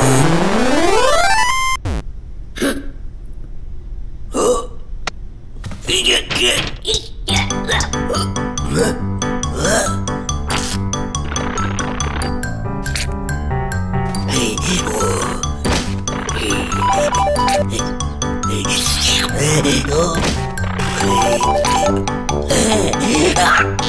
Goodbye. Ah!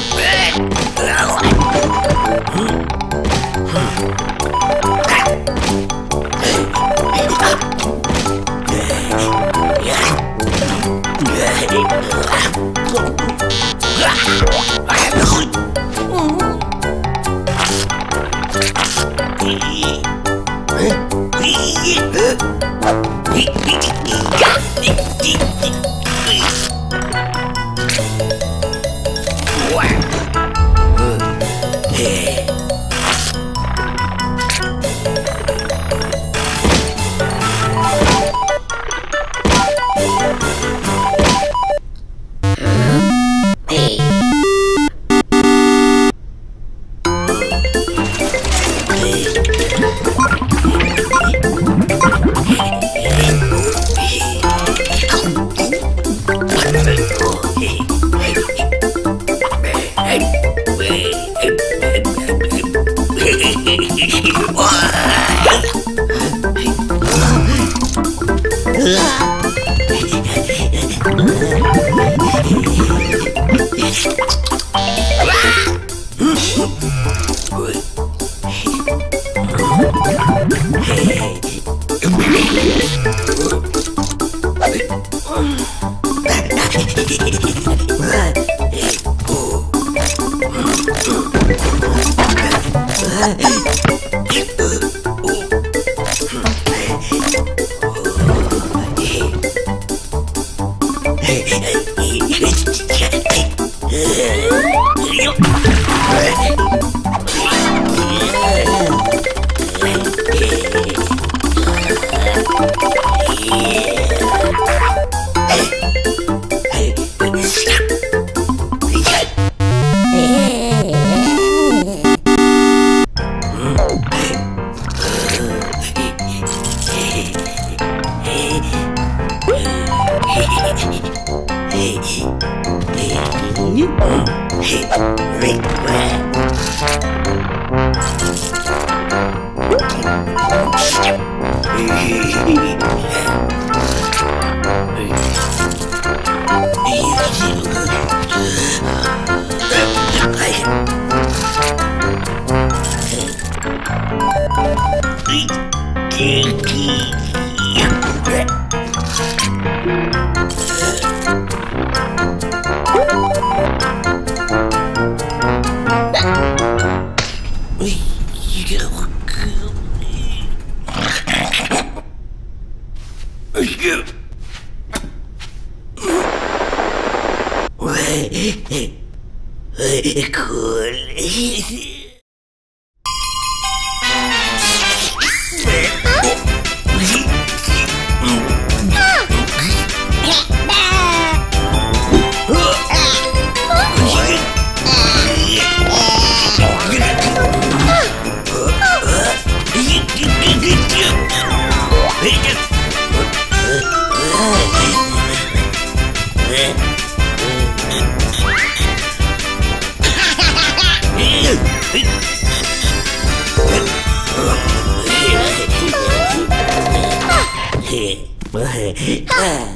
Yeah. cool. Ah!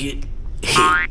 hit. hit.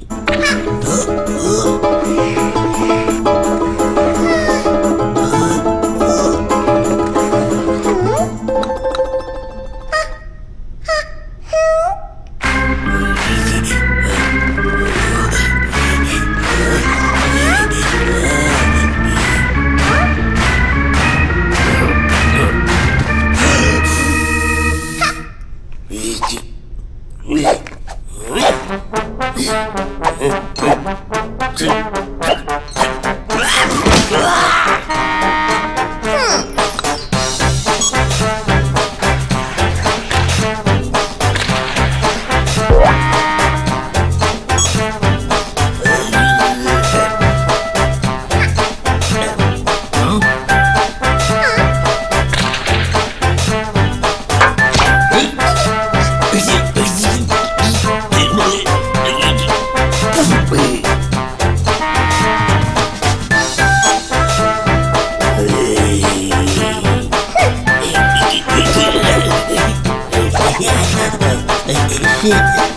비.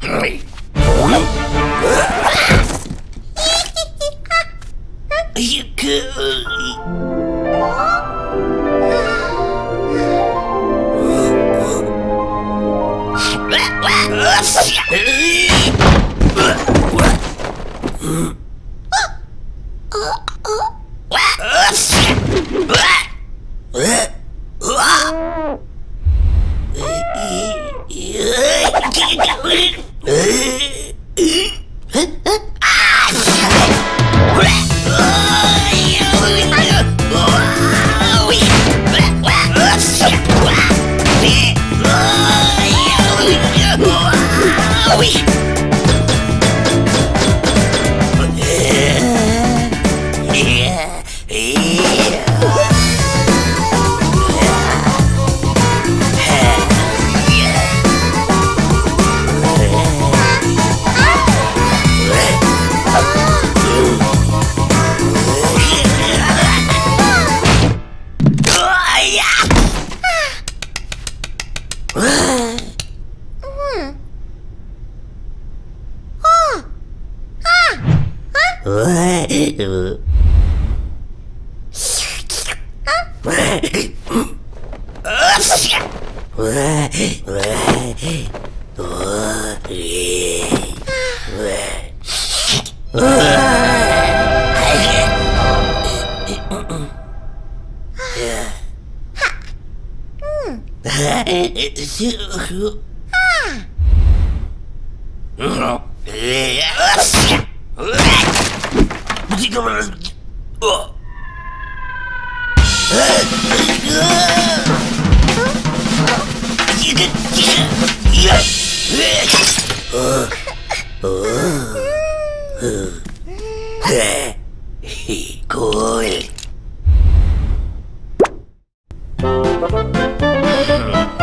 Hey. 主婦ええ。なるほど。